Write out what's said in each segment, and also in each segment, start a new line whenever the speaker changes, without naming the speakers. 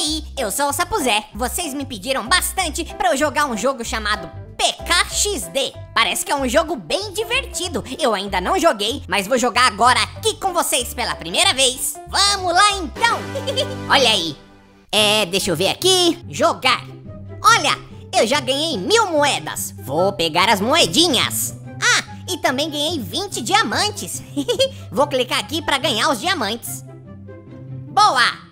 Oi, eu sou o Sapo Zé. Vocês me pediram bastante pra eu jogar um jogo chamado PKXD. Parece que é um jogo bem divertido. Eu ainda não joguei, mas vou jogar agora aqui com vocês pela primeira vez. Vamos lá então! Olha aí. É, deixa eu ver aqui. Jogar. Olha, eu já ganhei mil moedas. Vou pegar as moedinhas. Ah, e também ganhei 20 diamantes. vou clicar aqui pra ganhar os diamantes. Boa!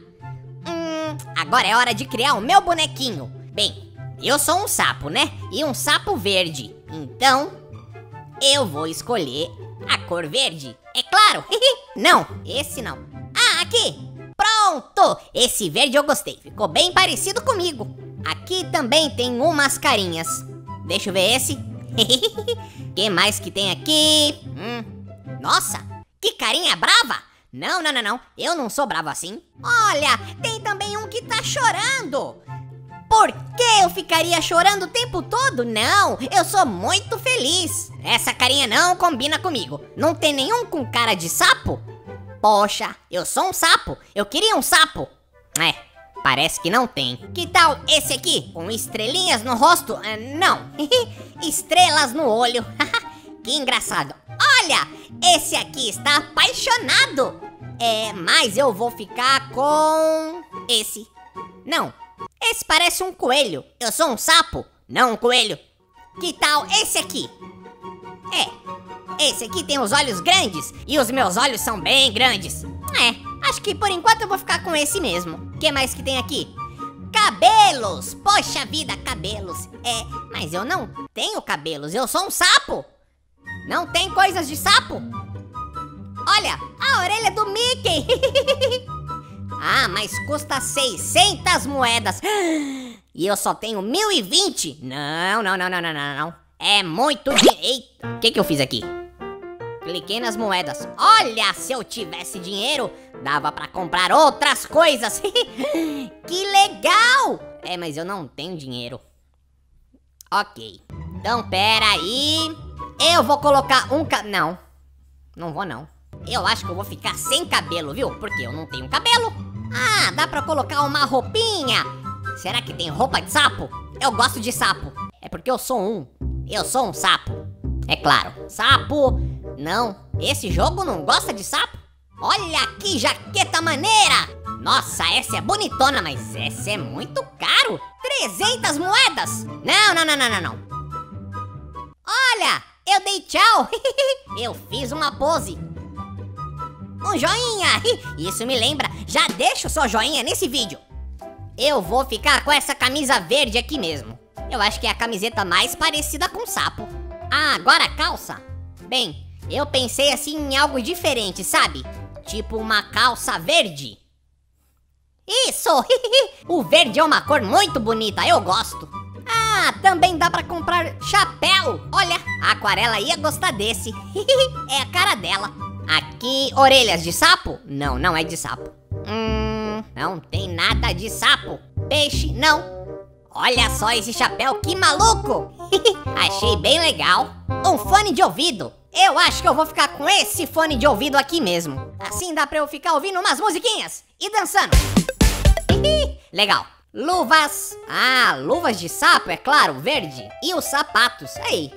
Hum, agora é hora de criar o meu bonequinho. Bem, eu sou um sapo, né? E um sapo verde. Então, eu vou escolher a cor verde. É claro! não, esse não. Ah, aqui! Pronto! Esse verde eu gostei. Ficou bem parecido comigo. Aqui também tem umas carinhas. Deixa eu ver esse. que mais que tem aqui? Hum. Nossa, que carinha brava! Não, não, não, não. Eu não sou bravo assim. Olha, tem também um que tá chorando. Por que eu ficaria chorando o tempo todo? Não, eu sou muito feliz. Essa carinha não combina comigo. Não tem nenhum com cara de sapo? Poxa, eu sou um sapo. Eu queria um sapo. É, parece que não tem. Que tal esse aqui? Com estrelinhas no rosto? É, não. Estrelas no olho. que engraçado. Olha, esse aqui está apaixonado. É, mas eu vou ficar com esse. Não, esse parece um coelho. Eu sou um sapo, não um coelho. Que tal esse aqui? É, esse aqui tem os olhos grandes e os meus olhos são bem grandes. É, acho que por enquanto eu vou ficar com esse mesmo. Que mais que tem aqui? Cabelos! Poxa vida, cabelos. É, mas eu não tenho cabelos, eu sou um sapo. Não tem coisas de sapo? Olha, a orelha do Mickey! ah, mas custa 600 moedas! E eu só tenho 1020? Não, não, não, não, não, não, não. É muito dinheiro. O que, que eu fiz aqui? Cliquei nas moedas. Olha, se eu tivesse dinheiro, dava pra comprar outras coisas. que legal! É, mas eu não tenho dinheiro. Ok. Então, pera aí. Eu vou colocar um ca... Não. Não vou, não. Eu acho que eu vou ficar sem cabelo, viu? Porque eu não tenho cabelo. Ah, dá pra colocar uma roupinha. Será que tem roupa de sapo? Eu gosto de sapo. É porque eu sou um. Eu sou um sapo. É claro. Sapo. Não. Esse jogo não gosta de sapo? Olha que jaqueta maneira. Nossa, essa é bonitona, mas essa é muito caro. 300 moedas. Não, não, não, não, não, não. Olha, eu dei tchau. eu fiz uma pose um joinha. Isso me lembra, já deixa o seu joinha nesse vídeo. Eu vou ficar com essa camisa verde aqui mesmo. Eu acho que é a camiseta mais parecida com sapo. Ah, agora a calça? Bem, eu pensei assim em algo diferente, sabe? Tipo uma calça verde. Isso! o verde é uma cor muito bonita, eu gosto. Ah, também dá pra comprar chapéu. Olha, a aquarela ia gostar desse. é a cara dela. Aqui, orelhas de sapo? Não, não é de sapo. Hum, não tem nada de sapo. Peixe, não. Olha só esse chapéu, que maluco! Achei bem legal. Um fone de ouvido. Eu acho que eu vou ficar com esse fone de ouvido aqui mesmo. Assim dá pra eu ficar ouvindo umas musiquinhas e dançando. legal. Luvas. Ah, luvas de sapo, é claro, verde. E os sapatos. Aí.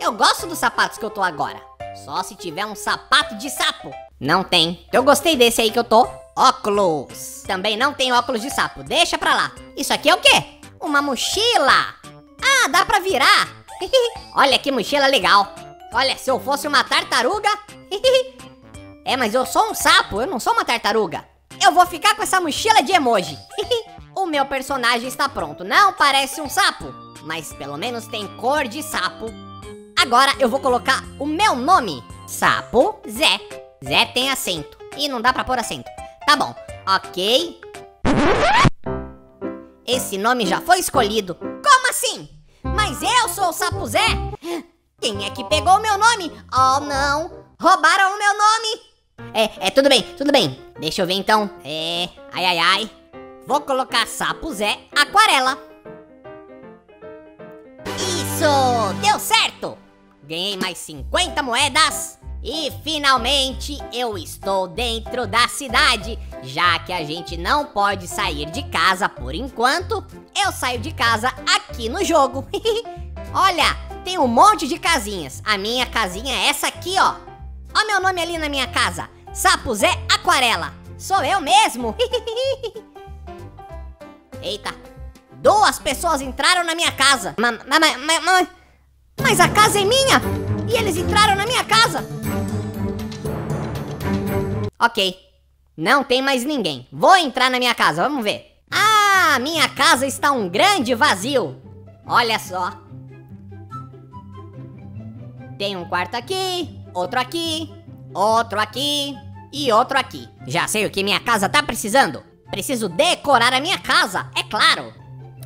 Eu gosto dos sapatos que eu tô agora. Só se tiver um sapato de sapo. Não tem. Eu gostei desse aí que eu tô. Óculos. Também não tem óculos de sapo. Deixa pra lá. Isso aqui é o quê? Uma mochila. Ah, dá pra virar. Olha que mochila legal. Olha, se eu fosse uma tartaruga... é, mas eu sou um sapo, eu não sou uma tartaruga. Eu vou ficar com essa mochila de emoji. o meu personagem está pronto. Não parece um sapo, mas pelo menos tem cor de sapo Agora eu vou colocar o meu nome. Sapo Zé. Zé tem acento. E não dá pra pôr acento. Tá bom. Ok. Esse nome já foi escolhido. Como assim? Mas eu sou o Sapo Zé? Quem é que pegou o meu nome? Oh, não. Roubaram o meu nome. É, é, tudo bem, tudo bem. Deixa eu ver então. É, ai, ai, ai. Vou colocar Sapo Zé Aquarela. Isso! Deu certo! Ganhei mais 50 moedas. E finalmente eu estou dentro da cidade. Já que a gente não pode sair de casa por enquanto, eu saio de casa aqui no jogo. Olha, tem um monte de casinhas. A minha casinha é essa aqui, ó. Ó meu nome ali na minha casa. Sapo Zé Aquarela. Sou eu mesmo. Eita. Duas pessoas entraram na minha casa. Ma ma ma ma mas a casa é minha. E eles entraram na minha casa. Ok. Não tem mais ninguém. Vou entrar na minha casa, vamos ver. Ah, minha casa está um grande vazio. Olha só. Tem um quarto aqui, outro aqui, outro aqui e outro aqui. Já sei o que minha casa tá precisando. Preciso decorar a minha casa, é claro.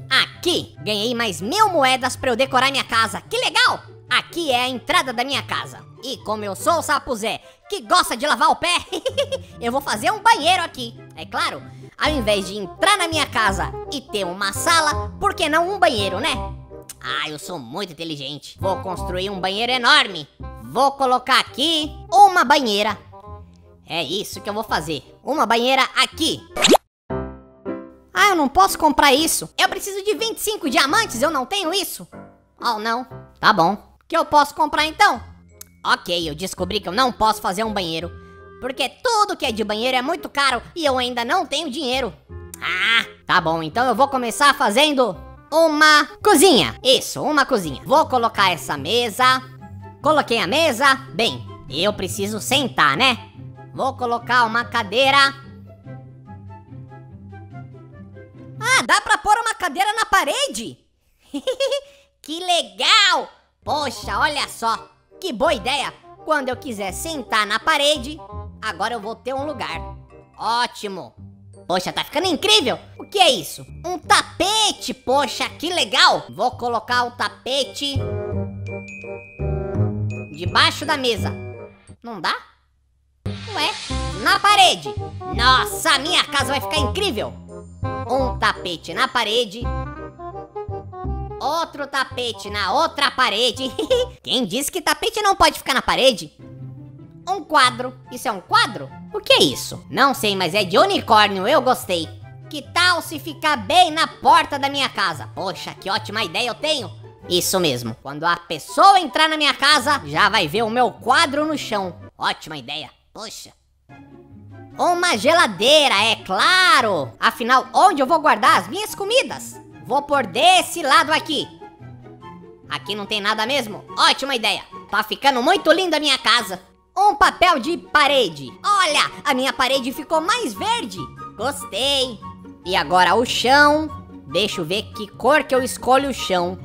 Aqui, ganhei mais mil moedas para eu decorar minha casa. Que legal! Aqui é a entrada da minha casa. E como eu sou o Sapo Zé, que gosta de lavar o pé, eu vou fazer um banheiro aqui. É claro, ao invés de entrar na minha casa e ter uma sala, por que não um banheiro, né? Ah, eu sou muito inteligente. Vou construir um banheiro enorme. Vou colocar aqui uma banheira. É isso que eu vou fazer. Uma banheira aqui. Eu não posso comprar isso. Eu preciso de 25 diamantes, eu não tenho isso. Oh, não. Tá bom. O que eu posso comprar então? Ok, eu descobri que eu não posso fazer um banheiro. Porque tudo que é de banheiro é muito caro e eu ainda não tenho dinheiro. Ah, tá bom. Então eu vou começar fazendo uma cozinha. Isso, uma cozinha. Vou colocar essa mesa. Coloquei a mesa. Bem, eu preciso sentar, né? Vou colocar uma cadeira. Ah, dá pra pôr uma cadeira na parede? que legal! Poxa, olha só. Que boa ideia. Quando eu quiser sentar na parede, agora eu vou ter um lugar. Ótimo. Poxa, tá ficando incrível! O que é isso? Um tapete! Poxa, que legal! Vou colocar o tapete... Debaixo da mesa. Não dá? Ué, na parede. Nossa, minha casa vai ficar incrível. Um tapete na parede. Outro tapete na outra parede. Quem disse que tapete não pode ficar na parede? Um quadro. Isso é um quadro? O que é isso? Não sei, mas é de unicórnio, eu gostei. Que tal se ficar bem na porta da minha casa? Poxa, que ótima ideia eu tenho. Isso mesmo, quando a pessoa entrar na minha casa, já vai ver o meu quadro no chão. Ótima ideia. Poxa. Uma geladeira, é claro! Afinal, onde eu vou guardar as minhas comidas? Vou por desse lado aqui. Aqui não tem nada mesmo? Ótima ideia. Tá ficando muito linda a minha casa. Um papel de parede. Olha, a minha parede ficou mais verde. Gostei. E agora o chão. Deixa eu ver que cor que eu escolho o chão.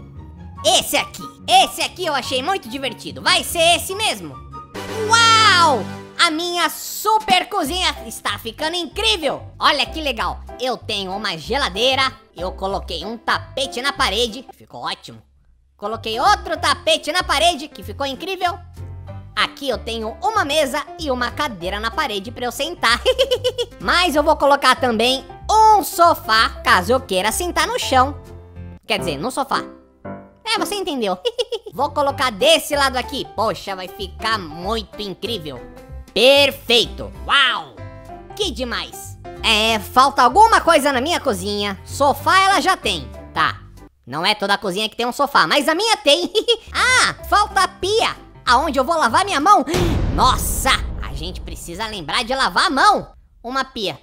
Esse aqui. Esse aqui eu achei muito divertido. Vai ser esse mesmo. Uau! A minha super cozinha está ficando incrível. Olha que legal. Eu tenho uma geladeira. Eu coloquei um tapete na parede. Ficou ótimo. Coloquei outro tapete na parede, que ficou incrível. Aqui eu tenho uma mesa e uma cadeira na parede para eu sentar. Mas eu vou colocar também um sofá, caso eu queira sentar no chão. Quer dizer, no sofá. É, você entendeu. vou colocar desse lado aqui. Poxa, vai ficar muito incrível. Perfeito. Uau! Que demais. É, falta alguma coisa na minha cozinha. Sofá ela já tem. Tá. Não é toda a cozinha que tem um sofá, mas a minha tem. ah, falta a pia aonde eu vou lavar minha mão. Nossa, a gente precisa lembrar de lavar a mão. Uma pia.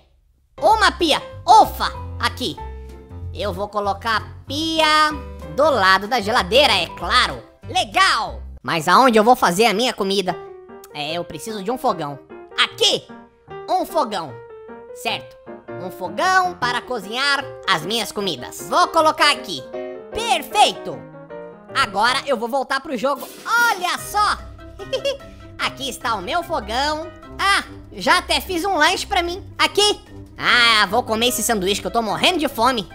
Uma pia. Ufa, aqui. Eu vou colocar a pia do lado da geladeira, é claro. Legal. Mas aonde eu vou fazer a minha comida? É, eu preciso de um fogão. Aqui, um fogão. Certo. Um fogão para cozinhar as minhas comidas. Vou colocar aqui. Perfeito! Agora eu vou voltar pro jogo. Olha só! Aqui está o meu fogão. Ah, já até fiz um lanche pra mim. Aqui. Ah, vou comer esse sanduíche que eu tô morrendo de fome.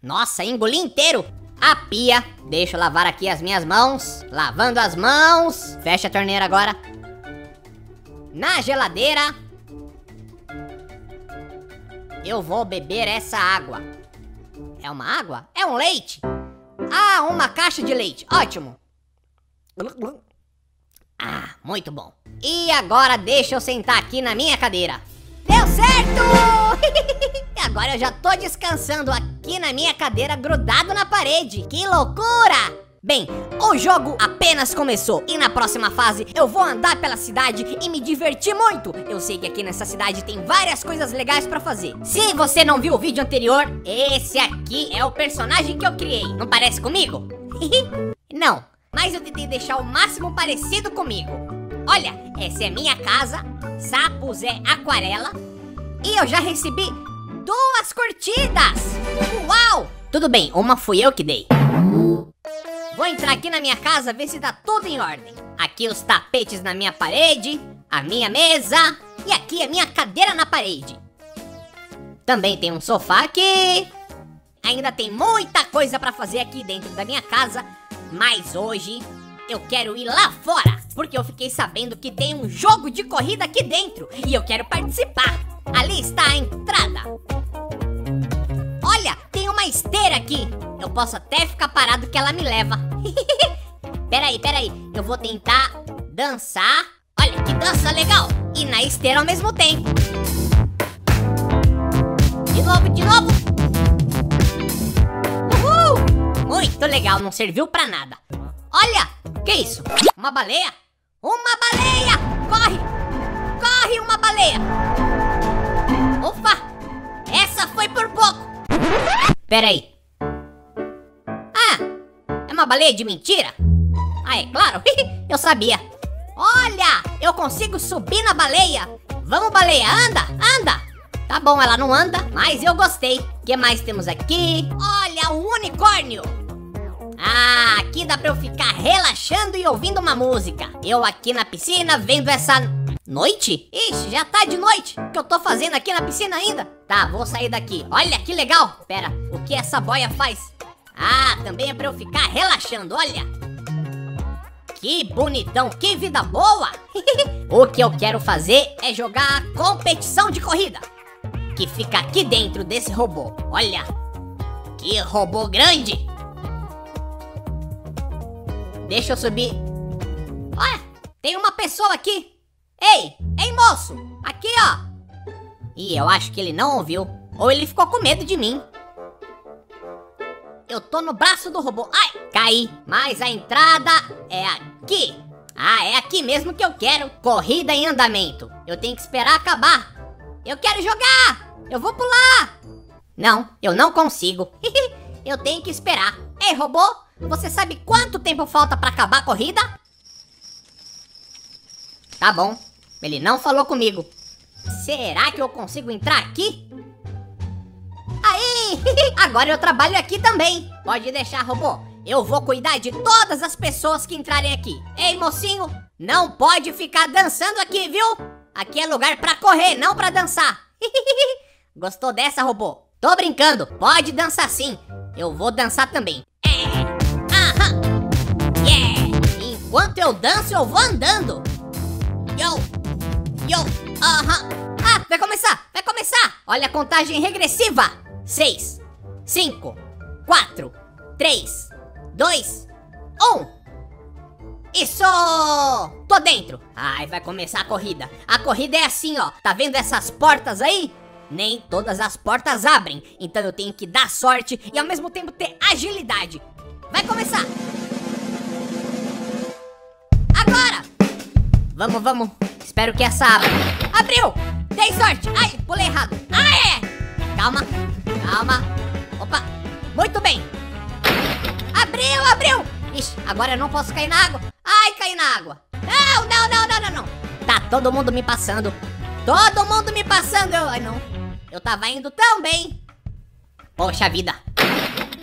Nossa, engoli inteiro. A pia. Deixa eu lavar aqui as minhas mãos. Lavando as mãos. Fecha a torneira agora. Na geladeira. Eu vou beber essa água. É uma água? É um leite. Ah, uma caixa de leite. Ótimo. Ah, muito bom. E agora deixa eu sentar aqui na minha cadeira. Deu certo! agora eu já tô descansando aqui na minha cadeira grudado na parede. Que loucura! Bem, o jogo apenas começou e na próxima fase eu vou andar pela cidade e me divertir muito. Eu sei que aqui nessa cidade tem várias coisas legais pra fazer. Se você não viu o vídeo anterior, esse aqui é o personagem que eu criei. Não parece comigo? não, mas eu tentei deixar o máximo parecido comigo. Olha, essa é minha casa, Sapos é Aquarela e eu já recebi duas curtidas. Uau! Tudo bem, uma fui eu que dei. Vou entrar aqui na minha casa ver se tá tudo em ordem. Aqui os tapetes na minha parede, a minha mesa e aqui a minha cadeira na parede. Também tem um sofá aqui. Ainda tem muita coisa para fazer aqui dentro da minha casa, mas hoje eu quero ir lá fora, porque eu fiquei sabendo que tem um jogo de corrida aqui dentro e eu quero participar. Ali está a entrada. Olha, tem uma esteira aqui. Eu posso até ficar parado que ela me leva. peraí, peraí. Eu vou tentar dançar. Olha que dança legal. E na esteira ao mesmo tempo. De novo, de novo. Uhul! Muito legal, não serviu pra nada. Olha, que isso? Uma baleia? Uma baleia! Corre! Corre, uma baleia! Ufa! Essa foi por pouco! Peraí, uma baleia de mentira? Ah, é claro, eu sabia. Olha, eu consigo subir na baleia. Vamos, baleia, anda, anda. Tá bom, ela não anda, mas eu gostei. O que mais temos aqui? Olha, o unicórnio. Ah, aqui dá pra eu ficar relaxando e ouvindo uma música. Eu aqui na piscina vendo essa noite? Ixi, já tá de noite. O que eu tô fazendo aqui na piscina ainda? Tá, vou sair daqui. Olha que legal. Pera, o que essa boia faz? Ah, também é pra eu ficar relaxando, olha. Que bonitão, que vida boa. o que eu quero fazer é jogar competição de corrida. Que fica aqui dentro desse robô. Olha, que robô grande. Deixa eu subir. Olha, tem uma pessoa aqui. Ei, ei moço, aqui ó. E eu acho que ele não ouviu. Ou ele ficou com medo de mim. Eu tô no braço do robô. Ai, caí. Mas a entrada é aqui. Ah, é aqui mesmo que eu quero. Corrida em andamento. Eu tenho que esperar acabar. Eu quero jogar. Eu vou pular. Não, eu não consigo. eu tenho que esperar. Ei, robô, você sabe quanto tempo falta para acabar a corrida? Tá bom. Ele não falou comigo. Será que eu consigo entrar aqui? Aí! Agora eu trabalho aqui também. Pode deixar, robô. Eu vou cuidar de todas as pessoas que entrarem aqui. Ei, mocinho, não pode ficar dançando aqui, viu? Aqui é lugar pra correr, não pra dançar. Gostou dessa, robô? Tô brincando, pode dançar sim. Eu vou dançar também. É. Aham. Yeah. Enquanto eu danço, eu vou andando. Yo. Aham. Ah, vai começar, vai começar. Olha a contagem regressiva. 6, 5, 4, 3, 2, 1. Isso! Tô dentro! Ai, vai começar a corrida. A corrida é assim, ó. Tá vendo essas portas aí? Nem todas as portas abrem. Então eu tenho que dar sorte e ao mesmo tempo ter agilidade. Vai começar! Agora! Vamos, vamos. Espero que essa abra. Abriu! Dei sorte! Ai, pulei errado. Ah, é! Calma. Calma. Opa. Muito bem. Abriu, abriu. Ixi, agora eu não posso cair na água. Ai, caí na água. Não, não, não, não, não, não. Tá todo mundo me passando. Todo mundo me passando. Eu, ai, não. Eu tava indo tão bem. Poxa vida.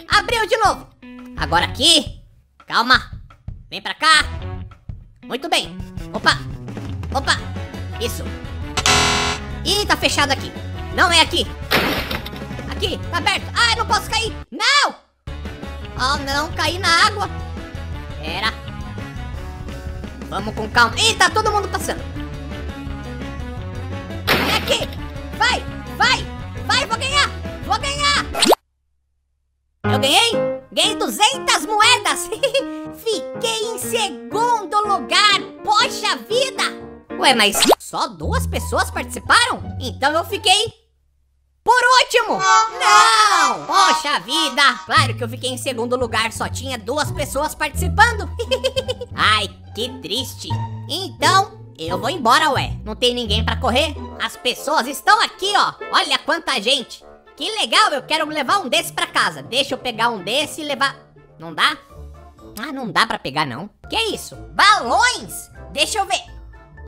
Abriu de novo. Agora aqui. Calma. Vem pra cá. Muito bem. Opa. Opa. Isso. Ih, tá fechado aqui. Não é aqui aqui, tá aberto. Ah, eu não posso cair. Não! Oh, não, caí na água. Pera. Vamos com calma. Ih, tá todo mundo passando. É aqui. Vai, vai, vai, vou ganhar. Vou ganhar. Eu ganhei? Ganhei 200 moedas! Fiquei em segundo lugar! Poxa vida! Ué, mas só duas pessoas participaram? Então eu fiquei por último! Não! Poxa vida! Claro que eu fiquei em segundo lugar, só tinha duas pessoas participando. Ai, que triste. Então, eu vou embora, ué. Não tem ninguém pra correr? As pessoas estão aqui, ó. Olha quanta gente. Que legal, eu quero levar um desse pra casa. Deixa eu pegar um desse e levar... Não dá? Ah, não dá pra pegar, não. Que isso? Balões? Deixa eu ver.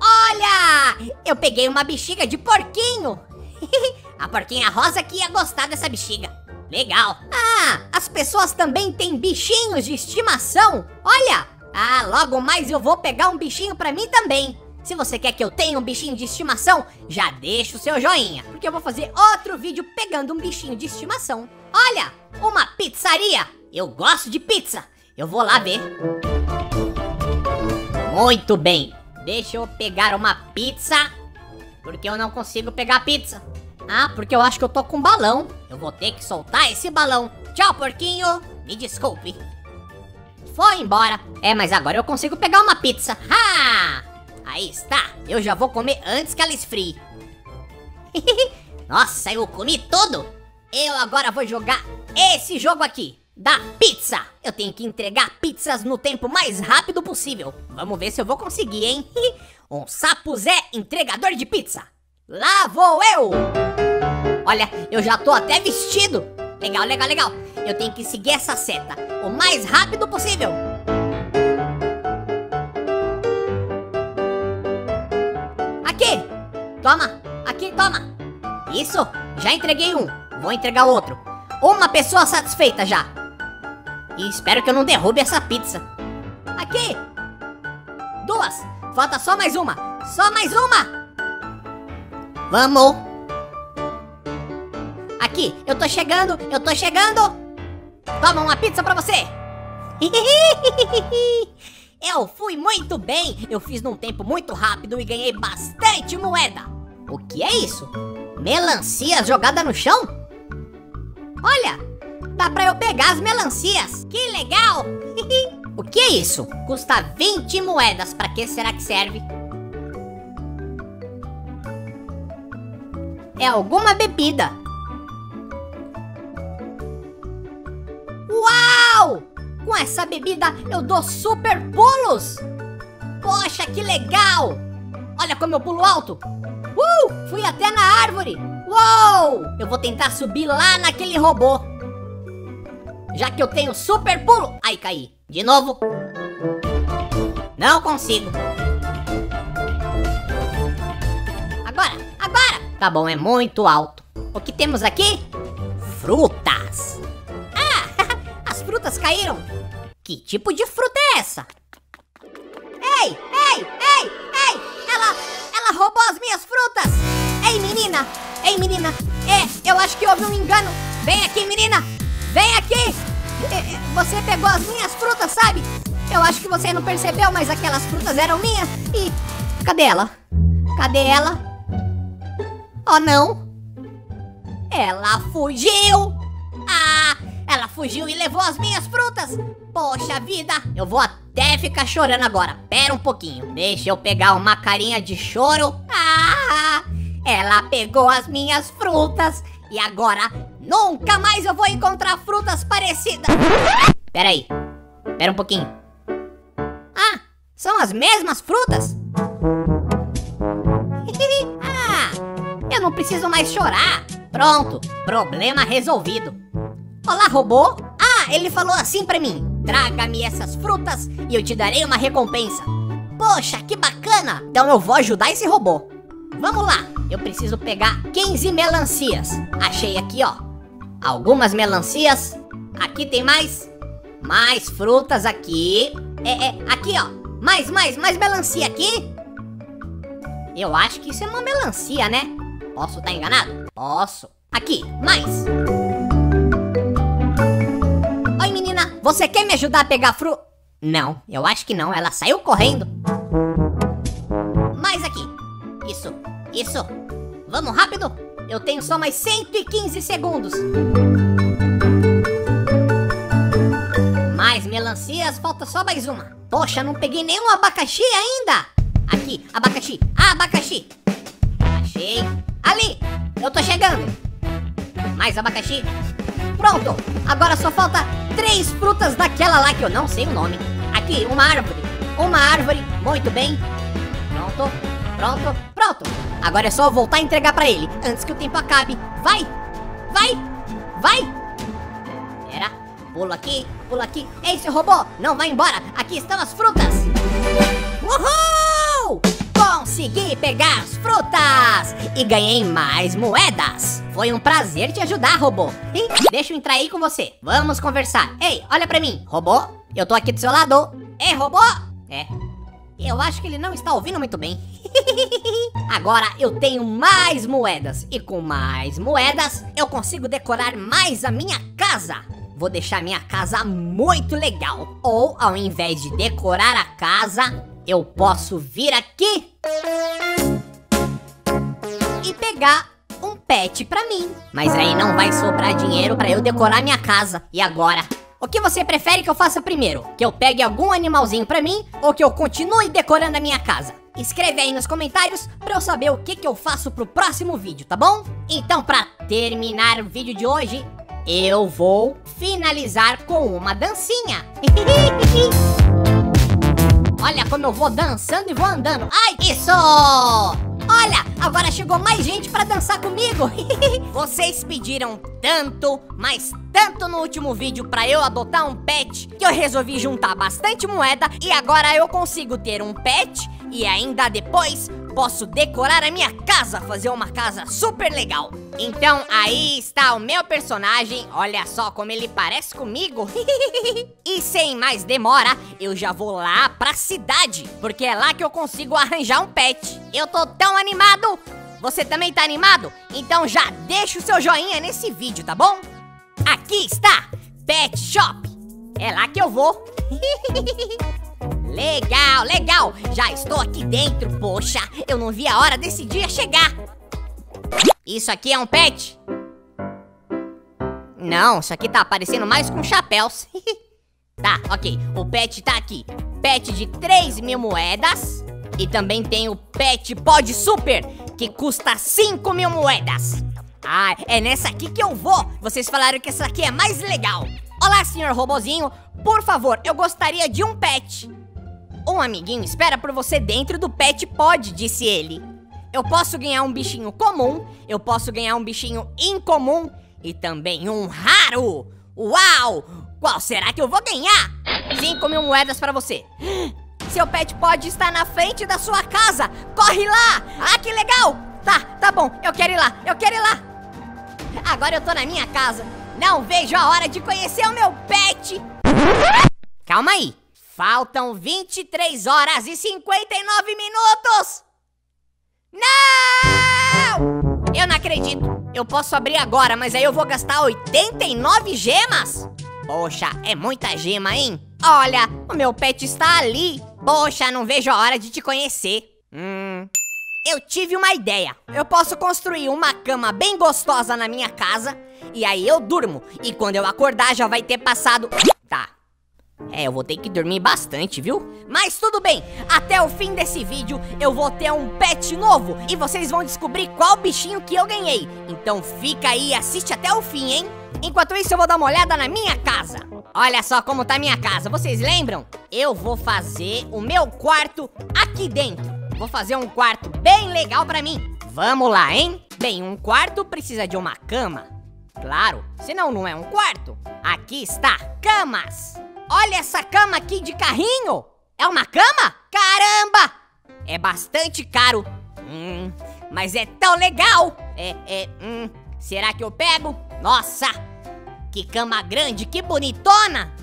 Olha! Eu peguei uma bexiga de porquinho. A porquinha rosa que ia gostar dessa bexiga. Legal. Ah, as pessoas também têm bichinhos de estimação. Olha! Ah, logo mais eu vou pegar um bichinho pra mim também. Se você quer que eu tenha um bichinho de estimação, já deixa o seu joinha, porque eu vou fazer outro vídeo pegando um bichinho de estimação. Olha, uma pizzaria! Eu gosto de pizza. Eu vou lá ver. Muito bem. Deixa eu pegar uma pizza, porque eu não consigo pegar pizza. Ah, porque eu acho que eu tô com um balão. Eu vou ter que soltar esse balão. Tchau, porquinho. Me desculpe. Foi embora. É, mas agora eu consigo pegar uma pizza. Ha! Aí está, eu já vou comer antes que ela esfrie. Nossa, eu comi tudo! Eu agora vou jogar esse jogo aqui, da pizza. Eu tenho que entregar pizzas no tempo mais rápido possível. Vamos ver se eu vou conseguir, hein? um sapo Zé entregador de pizza. Lá vou eu! Olha, eu já tô até vestido. Legal, legal, legal. Eu tenho que seguir essa seta o mais rápido possível. Toma, aqui, toma. Isso, já entreguei um. Vou entregar outro. Uma pessoa satisfeita já. E espero que eu não derrube essa pizza. Aqui. Duas. Falta só mais uma. Só mais uma. Vamos. Aqui, eu tô chegando, eu tô chegando. Toma uma pizza pra você. Eu fui muito bem! Eu fiz num tempo muito rápido e ganhei bastante moeda! O que é isso? Melancia jogada no chão? Olha! Dá pra eu pegar as melancias! Que legal! o que é isso? Custa 20 moedas, pra que será que serve? É alguma bebida! Uau! Com essa bebida eu dou super pulos! Poxa, que legal! Olha como eu pulo alto! Uh! Fui até na árvore! Uou! Eu vou tentar subir lá naquele robô! Já que eu tenho super pulo... Ai, caí! De novo! Não consigo! Agora! Agora! Tá bom, é muito alto. O que temos aqui? Frutas! frutas caíram? Que tipo de fruta é essa? Ei, ei, ei, ei! Ela, ela roubou as minhas frutas! Ei, menina! Ei, menina! É, eu acho que houve um engano! Vem aqui, menina! Vem aqui! Você pegou as minhas frutas, sabe? Eu acho que você não percebeu, mas aquelas frutas eram minhas e... Cadê ela? Cadê ela? Oh, não! Ela fugiu! Ah, ela fugiu e levou as minhas frutas. Poxa vida, eu vou até ficar chorando agora. Pera um pouquinho, deixa eu pegar uma carinha de choro. Ah, ela pegou as minhas frutas e agora nunca mais eu vou encontrar frutas parecidas. Pera aí, pera um pouquinho. Ah, são as mesmas frutas? ah, eu não preciso mais chorar. Pronto, problema resolvido. Olá, robô! Ah, ele falou assim pra mim: traga-me essas frutas e eu te darei uma recompensa. Poxa, que bacana! Então eu vou ajudar esse robô. Vamos lá, eu preciso pegar 15 melancias. Achei aqui, ó. Algumas melancias. Aqui tem mais. Mais frutas aqui. É, é, aqui, ó. Mais, mais, mais melancia aqui. Eu acho que isso é uma melancia, né? Posso estar tá enganado? Posso. Aqui, mais. Você quer me ajudar a pegar fru... Não, eu acho que não. Ela saiu correndo. Mais aqui. Isso, isso. Vamos rápido. Eu tenho só mais 115 segundos. melancias, falta só mais uma. Poxa, não peguei nenhum abacaxi ainda. Aqui, abacaxi, abacaxi. Achei. Ali, eu tô chegando. Mais abacaxi. Pronto, agora só falta três frutas daquela lá que eu não sei o nome. Aqui, uma árvore. Uma árvore, muito bem. Pronto, pronto, pronto. Agora é só voltar a entregar pra ele, antes que o tempo acabe. Vai, vai, vai. Pera, pulo aqui, pulo aqui. Ei, seu robô, não vai embora. Aqui estão as frutas. Uhul! Consegui pegar as frutas e ganhei mais moedas. Foi um prazer te ajudar, robô. Deixa eu entrar aí com você. Vamos conversar. Ei, olha pra mim. Robô, eu tô aqui do seu lado. Ei, robô. É. Eu acho que ele não está ouvindo muito bem. Agora eu tenho mais moedas. E com mais moedas, eu consigo decorar mais a minha casa. Vou deixar minha casa muito legal. Ou, ao invés de decorar a casa, eu posso vir aqui e pegar um pet pra mim. Mas aí não vai sobrar dinheiro pra eu decorar minha casa. E agora? O que você prefere que eu faça primeiro? Que eu pegue algum animalzinho pra mim ou que eu continue decorando a minha casa? Escreve aí nos comentários pra eu saber o que, que eu faço pro próximo vídeo, tá bom? Então, pra terminar o vídeo de hoje, eu vou finalizar com uma dancinha. Olha como eu vou dançando e vou andando. Ai, isso! Olha, agora chegou mais gente pra dançar comigo. Vocês pediram tanto, mas tanto no último vídeo pra eu adotar um pet, que eu resolvi juntar bastante moeda e agora eu consigo ter um pet e ainda depois posso decorar a minha casa, fazer uma casa super legal. Então aí está o meu personagem, olha só como ele parece comigo. e sem mais demora, eu já vou lá pra cidade, porque é lá que eu consigo arranjar um pet. Eu tô tão animado! Você também tá animado? Então já deixa o seu joinha nesse vídeo, tá bom? Aqui está, Pet Shop. É lá que eu vou. Legal, legal! Já estou aqui dentro, poxa! Eu não vi a hora desse dia chegar! Isso aqui é um pet? Não, isso aqui tá parecendo mais com chapéus. tá, ok. O pet tá aqui. Pet de 3 mil moedas. E também tem o Pet Pod Super, que custa 5 mil moedas. Ah, é nessa aqui que eu vou. Vocês falaram que essa aqui é mais legal. Olá, senhor robozinho. Por favor, eu gostaria de um pet. Um amiguinho espera por você dentro do Pet Pod, disse ele. Eu posso ganhar um bichinho comum, eu posso ganhar um bichinho incomum e também um raro. Uau! Qual será que eu vou ganhar? 5 mil moedas para você. Seu pet pode estar na frente da sua casa. Corre lá! Ah, que legal! Tá, tá bom. Eu quero ir lá. Eu quero ir lá. Agora eu tô na minha casa. Não vejo a hora de conhecer o meu pet. Calma aí. Faltam 23 horas e 59 minutos! Não! Eu não acredito. Eu posso abrir agora, mas aí eu vou gastar 89 gemas? Poxa, é muita gema, hein? Olha, o meu pet está ali. Poxa, não vejo a hora de te conhecer. Hum... Eu tive uma ideia. Eu posso construir uma cama bem gostosa na minha casa e aí eu durmo. E quando eu acordar já vai ter passado. Tá, é, eu vou ter que dormir bastante, viu? Mas tudo bem, até o fim desse vídeo eu vou ter um pet novo e vocês vão descobrir qual bichinho que eu ganhei. Então fica aí e assiste até o fim, hein? Enquanto isso eu vou dar uma olhada na minha casa. Olha só como tá minha casa, vocês lembram? Eu vou fazer o meu quarto aqui dentro. Vou fazer um quarto bem legal pra mim. Vamos lá, hein? Bem, um quarto precisa de uma cama. Claro, senão não é um quarto. Aqui está, camas. Olha essa cama aqui de carrinho! É uma cama? Caramba! É bastante caro. Hum, mas é tão legal! É, é, hum, será que eu pego? Nossa! Que cama grande, que bonitona!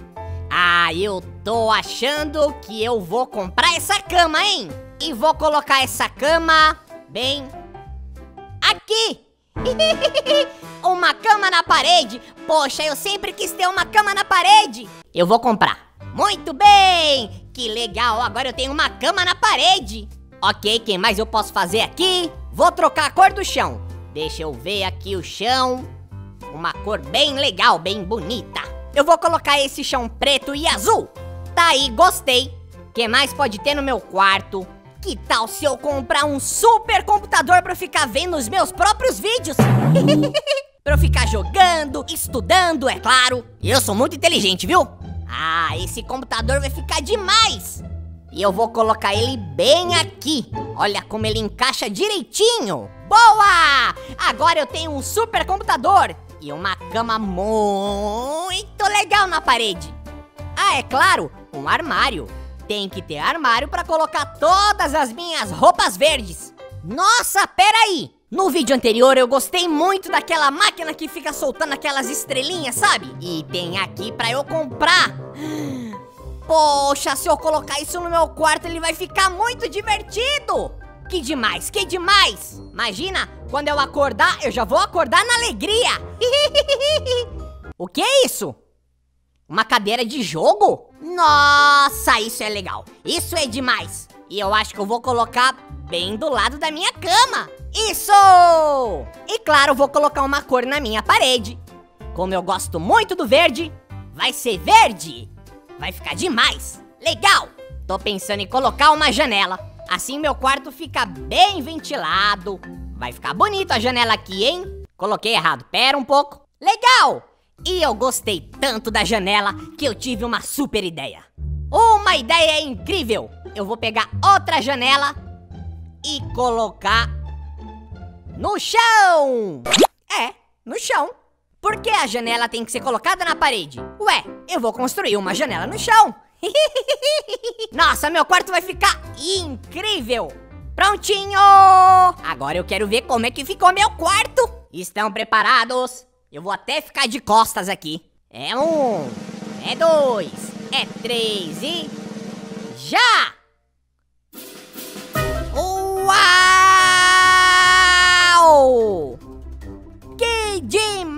Ah, eu tô achando que eu vou comprar essa cama, hein? E vou colocar essa cama bem aqui. uma cama na parede. Poxa, eu sempre quis ter uma cama na parede. Eu vou comprar. Muito bem! Que legal, agora eu tenho uma cama na parede. Ok, quem mais eu posso fazer aqui? Vou trocar a cor do chão. Deixa eu ver aqui o chão. Uma cor bem legal, bem bonita. Eu vou colocar esse chão preto e azul. Tá aí, gostei. que mais pode ter no meu quarto? Que tal se eu comprar um super computador pra ficar vendo os meus próprios vídeos? pra eu ficar jogando, estudando, é claro. Eu sou muito inteligente, viu? Ah, esse computador vai ficar demais! E eu vou colocar ele bem aqui. Olha como ele encaixa direitinho. Boa! Agora eu tenho um super computador e uma cama muito legal na parede. Ah, é claro, um armário. Tem que ter armário para colocar todas as minhas roupas verdes. Nossa, peraí! No vídeo anterior eu gostei muito daquela máquina que fica soltando aquelas estrelinhas, sabe? E tem aqui pra eu comprar. Poxa, se eu colocar isso no meu quarto ele vai ficar muito divertido! Que demais, que demais! Imagina, quando eu acordar, eu já vou acordar na alegria! o que é isso? Uma cadeira de jogo? Nossa, isso é legal! Isso é demais! E eu acho que eu vou colocar bem do lado da minha cama! Isso! E claro, vou colocar uma cor na minha parede. Como eu gosto muito do verde, vai ser verde! Vai ficar demais! Legal! Tô pensando em colocar uma janela. Assim meu quarto fica bem ventilado. Vai ficar bonito a janela aqui, hein? Coloquei errado, pera um pouco. Legal! E eu gostei tanto da janela que eu tive uma super ideia. Uma ideia incrível! Eu vou pegar outra janela e colocar no chão! É, no chão. Por que a janela tem que ser colocada na parede? Ué, eu vou construir uma janela no chão. Nossa, meu quarto vai ficar incrível! Prontinho! Agora eu quero ver como é que ficou meu quarto. Estão preparados? Eu vou até ficar de costas aqui. É um, é dois, é três e... Já! Uau! Que demais!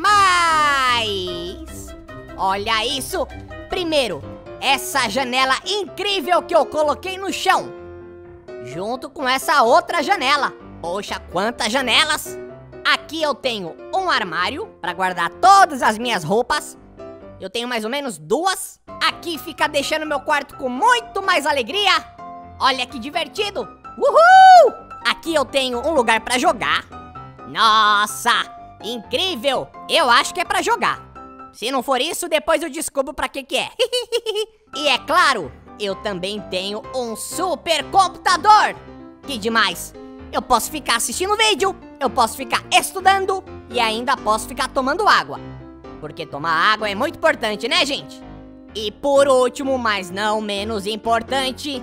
Olha isso! Primeiro, essa janela incrível que eu coloquei no chão. Junto com essa outra janela. Poxa, quantas janelas! Aqui eu tenho um armário para guardar todas as minhas roupas. Eu tenho mais ou menos duas. Aqui fica deixando meu quarto com muito mais alegria. Olha que divertido! Uhul! Aqui eu tenho um lugar para jogar. Nossa, incrível! Eu acho que é para jogar. Se não for isso, depois eu descubro pra que que é. e é claro, eu também tenho um super computador. Que demais! Eu posso ficar assistindo vídeo, eu posso ficar estudando e ainda posso ficar tomando água. Porque tomar água é muito importante, né, gente? E por último, mas não menos importante,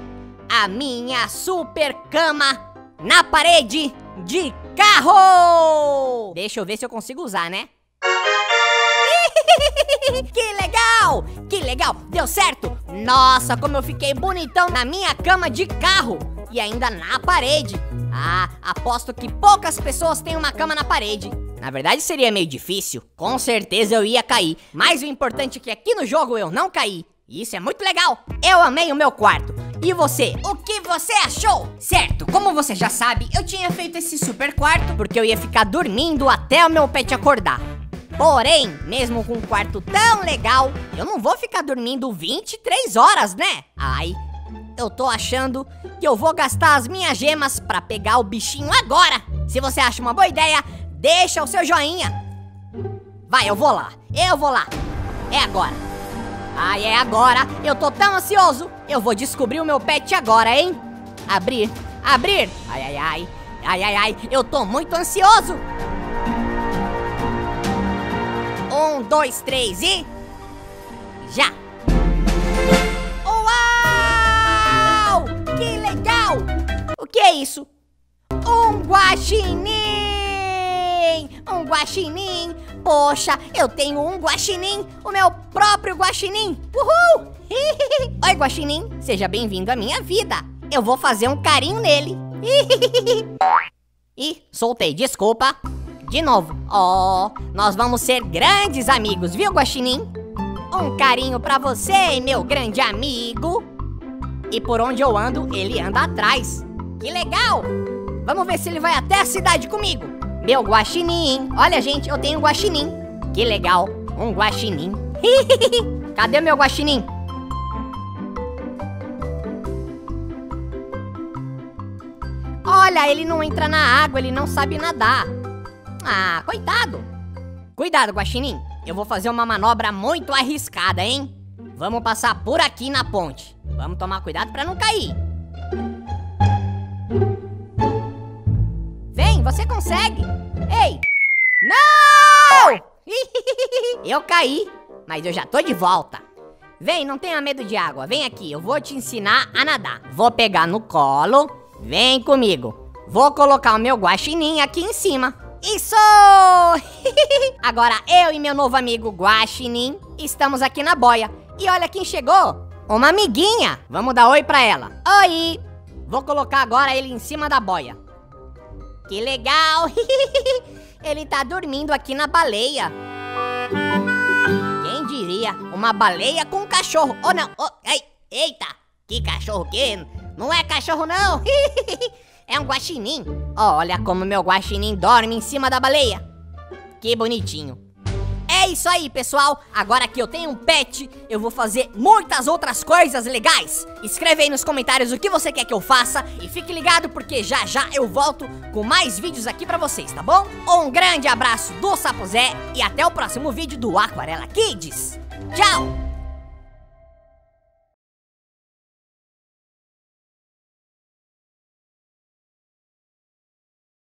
a minha super cama na parede de carro! Deixa eu ver se eu consigo usar, né? que legal! Que legal! Deu certo! Nossa, como eu fiquei bonitão na minha cama de carro! E ainda na parede! Ah, aposto que poucas pessoas têm uma cama na parede. Na verdade seria meio difícil, com certeza eu ia cair. Mas o importante é que aqui no jogo eu não caí. Isso é muito legal! Eu amei o meu quarto. E você, o que você achou? Certo, como você já sabe, eu tinha feito esse super quarto porque eu ia ficar dormindo até o meu pet acordar. Porém, mesmo com um quarto tão legal, eu não vou ficar dormindo 23 horas, né? Ai, eu tô achando que eu vou gastar as minhas gemas pra pegar o bichinho agora. Se você acha uma boa ideia, deixa o seu joinha. Vai, eu vou lá, eu vou lá. É agora. Ai, é agora. Eu tô tão ansioso. Eu vou descobrir o meu pet agora, hein? Abrir, abrir. Ai, ai, ai. Ai, ai, ai. Eu tô muito ansioso. Um, dois, três e... Já! Uau! Que legal! O que é isso? Um guaxinim! Um guaxinim! Poxa, eu tenho um guaxinim! O meu próprio guaxinim! Uhul! Oi, guaxinim! Seja bem-vindo à minha vida! Eu vou fazer um carinho nele! Ih, soltei, desculpa! De novo. Oh, nós vamos ser grandes amigos, viu, Guaxinim? Um carinho pra você, meu grande amigo. E por onde eu ando, ele anda atrás. Que legal! Vamos ver se ele vai até a cidade comigo. Meu guaxinim. Olha, gente, eu tenho um guaxinim. Que legal, um guaxinim. Cadê meu guaxinim? Olha, ele não entra na água, ele não sabe nadar. Ah, coitado. Cuidado, guaxinim. Eu vou fazer uma manobra muito arriscada, hein? Vamos passar por aqui na ponte. Vamos tomar cuidado para não cair. Vem, você consegue. Ei! Não! eu caí, mas eu já tô de volta. Vem, não tenha medo de água. Vem aqui, eu vou te ensinar a nadar. Vou pegar no colo. Vem comigo. Vou colocar o meu guaxinim aqui em cima. Isso! Agora eu e meu novo amigo Guaxinim estamos aqui na boia. E olha quem chegou! Uma amiguinha! Vamos dar oi pra ela. Oi! Vou colocar agora ele em cima da boia. Que legal! ele tá dormindo aqui na baleia. Quem diria? Uma baleia com um cachorro. Oh, não! Oh, ei, eita! Que cachorro que? Não é cachorro, não! é um guaxinim. Olha como meu guaxinim dorme em cima da baleia. Que bonitinho. É isso aí, pessoal. Agora que eu tenho um pet, eu vou fazer muitas outras coisas legais. Escreve aí nos comentários o que você quer que eu faça e fique ligado porque já já eu volto com mais vídeos aqui pra vocês, tá bom? Um grande abraço do Sapo Zé e até o próximo vídeo do Aquarela Kids. Tchau!